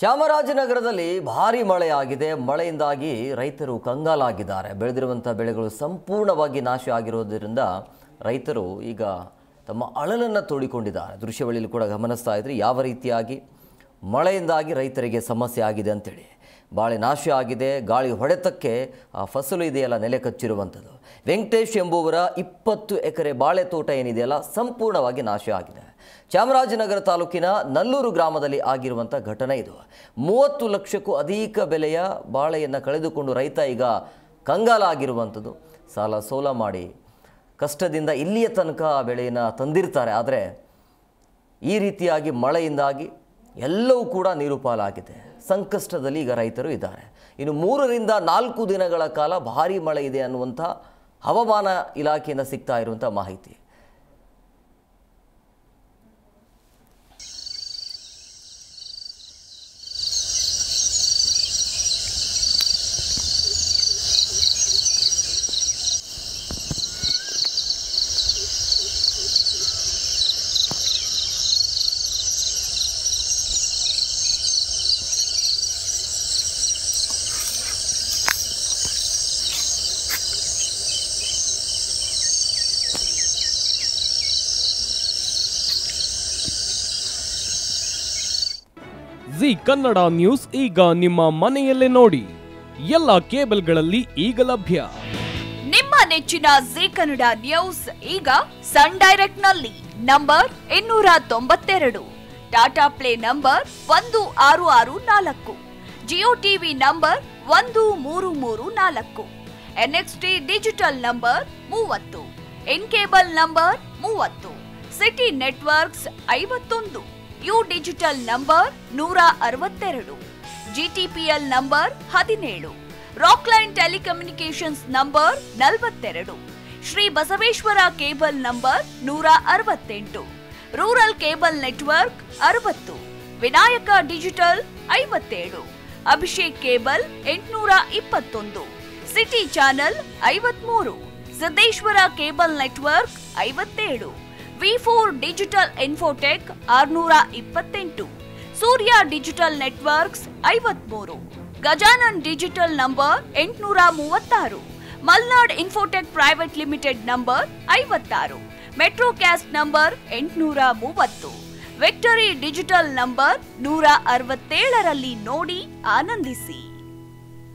ಚಾಮರಾಜನಗರದಲ್ಲಿ ಭಾರಿ ಮಳೆಯಾಗಿದೆ. ಮಳೆಯಿಂದಾಗಿ ರೈತರು ಕಂಗಾಲಾಗಿದ್ದಾರೆ. ಬೆಳೆದಿರುವಂಥ ಬೆಳೆಗಳು ಸಂಪೂರ್ಣವಾಗಿ ನಾಶ ಆಗಿರೋದರಿಂದ ರೈತರು ಈಗ ತಮ್ಮ ಅಳಲನ್ನು ತೋಡಿಕೊಂಡಿದ್ದಾರೆ. ದೃಶ್ಯವಳಿಯಲ್ಲಿ ಕೂಡ ಗಮನಿಸ್ತಾ ಇದ್ರಿ ಯಾವ ರೀತಿಯಾಗಿ ಮಳೆಯಿಂದಾಗಿ ರೈತರಿಗೆ ಸಮಸ್ಯೆ ಆಗಿದೆ ಅಂತೇಳಿ. ಬಾಳೆ ನಾಶ ಆಗಿದೆ. ಗಾಳಿ ಹೊಡೆತಕ್ಕೆ ಆ ಫಸಲು ಇದೆಯಲ್ಲ, ನೆಲೆ ಕಚ್ಚಿರುವಂಥದ್ದು. ವೆಂಕಟೇಶ್ ಎಂಬುವರ ಇಪ್ಪತ್ತು ಎಕರೆ ಬಾಳೆ ತೋಟ ಏನಿದೆಯಲ್ಲ, ಸಂಪೂರ್ಣವಾಗಿ ನಾಶ ಆಗಿದೆ. ಚಾಮರಾಜನಗರ ತಾಲೂಕಿನ ನಲ್ಲೂರು ಗ್ರಾಮದಲ್ಲಿ ಆಗಿರುವಂಥ ಘಟನೆ ಇದು. ಮೂವತ್ತು ಲಕ್ಷಕ್ಕೂ ಅಧಿಕ ಬೆಲೆಯ ಬಾಳೆಯನ್ನು ಕಳೆದುಕೊಂಡು ರೈತ ಈಗ ಕಂಗಾಲ ಆಗಿರುವಂಥದ್ದು ಸಾಲ ಸೋಲ ಮಾಡಿ ಕಷ್ಟದಿಂದ ಇಲ್ಲಿಯ ತನಕ ಆ ಬೆಳೆಯನ್ನು ತಂದಿರ್ತಾರೆ. ಆದರೆ ಈ ರೀತಿಯಾಗಿ ಮಳೆಯಿಂದಾಗಿ ಎಲ್ಲವೂ ಕೂಡ ನೀರುಪಾಲಾಗಿದೆ. ಸಂಕಷ್ಟದಲ್ಲಿ ಈಗ ರೈತರು ಇದ್ದಾರೆ. ಇನ್ನು ಮೂರರಿಂದ ನಾಲ್ಕು ದಿನಗಳ ಕಾಲ ಭಾರಿ ಮಳೆ ಇದೆ ಅನ್ನುವಂಥ ಹವಾಮಾನ ಇಲಾಖೆಯಿಂದ ಸಿಗ್ತಾ ಇರುವಂಥ ಮಾಹಿತಿ. ಜಿ ಕನ್ನಡ ನ್ಯೂಸ್ ಈಗ ನಿಮ್ಮ ಮನೆಯಲ್ಲೇ ನೋಡಿ. ಎಲ್ಲ ಕೇಬಲ್ಗಳಲ್ಲಿ ಈಗ ಲಭ್ಯ. ನಿಮ್ಮ ನೆಚ್ಚಿನ ಜಿ ಕನ್ನಡ ನ್ಯೂಸ್ ಈಗ ಸನ್ ಡೈರೆಕ್ಟ್ನಲ್ಲಿ ನಂಬರ್ ಇನ್ನೂರ ತೊಂಬತ್ತೆರಡು. ಟಾಟಾ ಪ್ಲೇ ನಂಬರ್ ಒಂದು ಆರು ಆರು ನಾಲ್ಕು. ಜಿಯೋ ಟಿವಿ ನಂಬರ್ ಒಂದು ಮೂರು ಮೂರು ನಾಲ್ಕು. ಎನ್ಎಕ್ಸ್ಟಿ ಡಿಜಿಟಲ್ ನಂಬರ್ ಮೂವತ್ತು. ಇನ್ ಕೇಬಲ್ ನಂಬರ್ ಮೂವತ್ತು. ಸಿಟಿ ನೆಟ್ವರ್ಕ್ಸ್ ಐವತ್ತೊಂದು. ಯು ಡಿಜಿಟಲ್ ನಂಬರ್ ನೂರ ಅರವತ್ತೆರಡು, ಜಿಟಿಪಿಎಲ್ ನಂಬರ್ ಹದಿನೇಳು, ರಾಕ್ಲೈನ್ ಟೆಲಿಕಮ್ಯುನಿಕೇಶನ್ಸ್ ನಂಬರ್ ನಲವತ್ತೆರಡು, ಶ್ರೀ ಬಸವೇಶ್ವರ ಕೇಬಲ್ ನಂಬರ್ ನೂರ ಅರವತ್ತೆಂಟು, ರೂರಲ್ ಕೇಬಲ್ ನೆಟ್ವರ್ಕ್ ಅರವತ್ತು, ವಿನಾಯಕ ಡಿಜಿಟಲ್ ಐವತ್ತೇಳು, ಅಭಿಷೇಕ್ ಕೇಬಲ್ ಎಂಟುನೂರ ಇಪ್ಪತ್ತೊಂದು, ಸಿಟಿ ಚಾನೆಲ್ ಐವತ್ಮೂರು, ಸಿದ್ದೇಶ್ವರ ಕೇಬಲ್ ನೆಟ್ವರ್ಕ್ ಐವತ್ತೇಳು. ವಿ ಫೋರ್ ಡಿಜಿಟಲ್ ಇನ್ಫೋಟೆಕ್ ಆರ್ನೂರ ಇಪ್ಪತ್ತೆಂಟು, ಸೂರ್ಯ ಡಿಜಿಟಲ್ ನೆಟ್ವರ್ಕ್ಸ್ ಐವತ್ಮೂರು, ಗಜಾನನ್ ಡಿಜಿಟಲ್ ನಂಬರ್ ಎಂಟುನೂರ ಮೂವತ್ತಾರು, Malnad infotech private limited number ಐವತ್ತಾರು ಮೆಟ್ರೋಕ್ಯಾಸ್ಟ್ ನಂಬರ್ ಎಂಟುನೂರ ಮೂವತ್ತು ವಿಕ್ಟರಿ ಡಿಜಿಟಲ್ ನಂಬರ್ ನೂರ ಅರವತ್ತೇಳರಲ್ಲಿ ನೋಡಿ ಆನಂದಿಸಿ.